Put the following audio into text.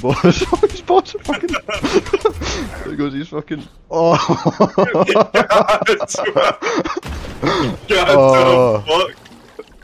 Boss, he's boss fucking. there goes he's fucking. Oh. God, God Oh.